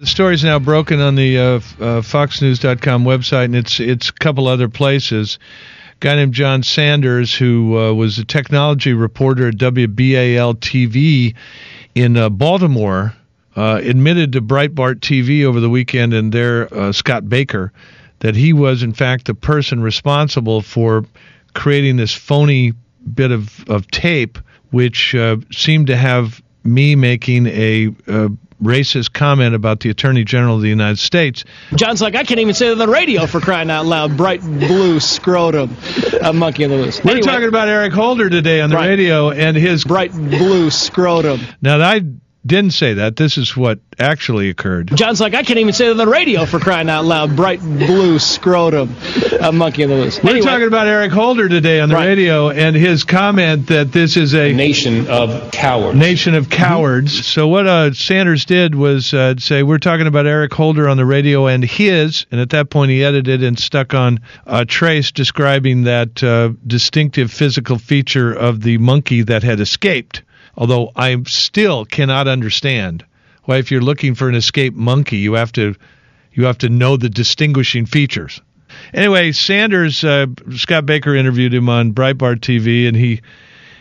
The story's now broken on the uh, uh, FoxNews.com website, and it's it's a couple other places. A guy named John Sanders, who uh, was a technology reporter at WBAL TV in uh, Baltimore, uh, admitted to Breitbart TV over the weekend, and there uh, Scott Baker, that he was in fact the person responsible for creating this phony bit of of tape, which seemed to have me making a racist comment about the Attorney General of the United States. John's like, I can't even say that on the radio for crying out loud. Bright blue scrotum, a monkey in the loose. We're talking about Eric Holder today on the right. radio and his bright blue scrotum. Now, I didn't say that. This is what actually occurred. John's like, I can't even say that on the radio for crying out loud. Bright blue scrotum, a monkey in the loose. We're talking about Eric Holder today on the right. radio and his comment that this is a nation of cowards. Nation of cowards. Mm-hmm. So what uh, Sanders did was uh, say, we're talking about Eric Holder on the radio and his, and at that point he edited and stuck on a trace describing that uh, distinctive physical feature of the monkey that had escaped. Although I still cannot understand why, if you're looking for an escaped monkey, you have to you have to know the distinguishing features. Anyway, Sanders, uh, Scott Baker interviewed him on Breitbart TV, and he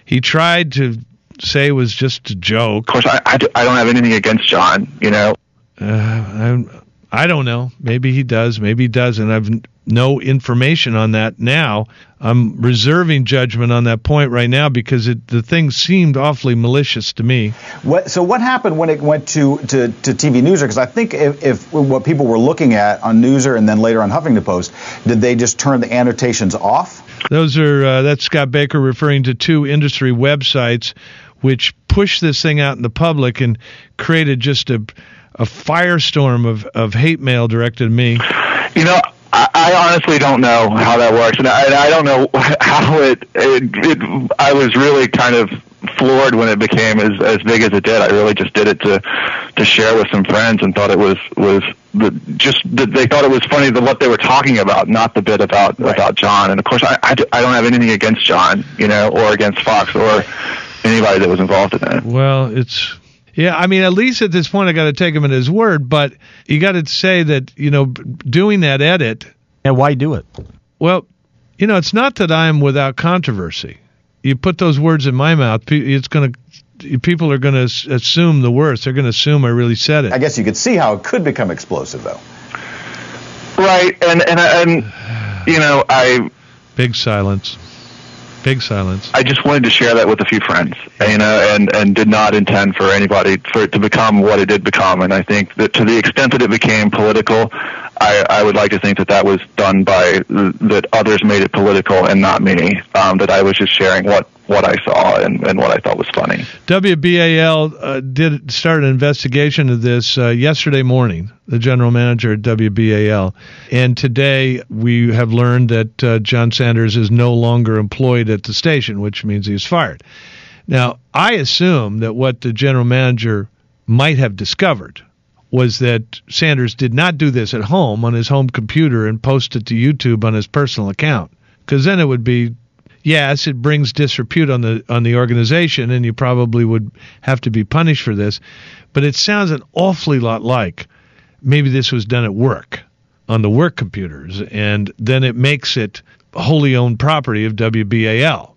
he tried to say it was just a joke. Of course, I, I, I don't have anything against John. You know, uh, I I don't know. Maybe he does. Maybe he doesn't. I've no information on that now. I'm reserving judgment on that point right now because it, the thing seemed awfully malicious to me. What, so what happened when it went to, to, to TV Newser? Because I think if, if, what people were looking at on Newser and then later on Huffington Post, did they just turn the annotations off? Those are uh, that's Scott Baker referring to two industry websites which pushed this thing out in the public and created just a a firestorm of, of hate mail directed at me. You know, I, I honestly don't know how that works, and I, I don't know how it, it, it. I was really kind of floored when it became as as big as it did. I really just did it to to share with some friends, and thought it was was the, just the, they thought it was funny the what they were talking about, not the bit about right. about John. And of course, I, I I don't have anything against John, you know, or against Fox or anybody that was involved in that. Well, it's yeah, I mean, at least at this point, I got to take him at his word. But you got to say that you know, doing that edit. And why do it? Well, you know, it's not that I'm without controversy. You put those words in my mouth, it's going to people are going to assume the worst. They're going to assume I really said it. I guess you could see how it could become explosive, though. Right, and and and you know, I big silence. Big silence. I just wanted to share that with a few friends, you know, and and did not intend for anybody for it to become what it did become. And I think that to the extent that it became political, I, I would like to think that that was done by that others made it political and not me. Um, that I was just sharing what what I saw and, and what I thought was funny. WBAL uh, did start an investigation of this uh, yesterday morning. The general manager at WBAL, and today we have learned that uh, John Sanders is no longer employed at the station, which means he's fired. Now, I assume that what the general manager might have discovered was that Sanders did not do this at home on his home computer and post it to YouTube on his personal account. Because then it would be, yes, it brings disrepute on the on the organization, and you probably would have to be punished for this. But it sounds an awfully lot like maybe this was done at work on the work computers, and then it makes it wholly owned property of WBAL,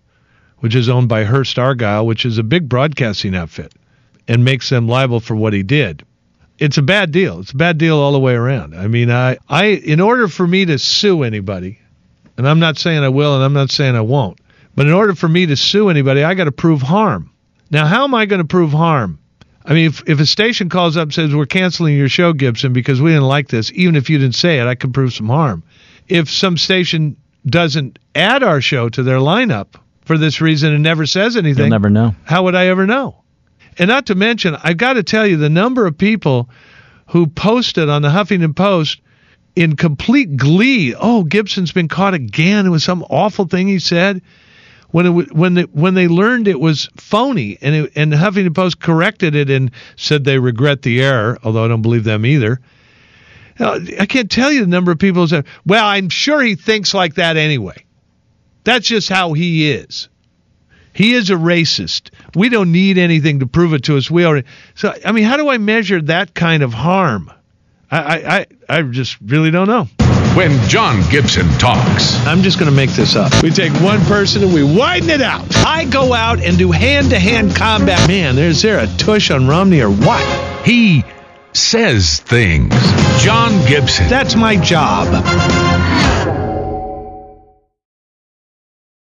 which is owned by Hearst Argyle, which is a big broadcasting outfit, and makes them liable for what he did it's a bad deal. It's a bad deal all the way around. I mean, I, I, in order for me to sue anybody, and I'm not saying I will, and I'm not saying I won't, but in order for me to sue anybody, I got to prove harm. Now, how am I going to prove harm? I mean, if, if a station calls up and says we're canceling your show, Gibson, because we didn't like this, even if you didn't say it, I can prove some harm. If some station doesn't add our show to their lineup for this reason and never says anything, you'll never know. How would I ever know? And not to mention, I've got to tell you the number of people who posted on the Huffington Post in complete glee. Oh, Gibson's been caught again. It was some awful thing he said. When it, when they, when they learned it was phony, and it, and the Huffington Post corrected it and said they regret the error, although I don't believe them either. I can't tell you the number of people who said, "Well, I'm sure he thinks like that anyway." That's just how he is. He is a racist. We don't need anything to prove it to us. We already. So, I mean, how do I measure that kind of harm? I, I, I, I just really don't know. When John Gibson talks, I'm just going to make this up. We take one person and we widen it out. I go out and do hand to hand combat. Man, is there a tush on Romney or what? he says things. John Gibson. That's my job.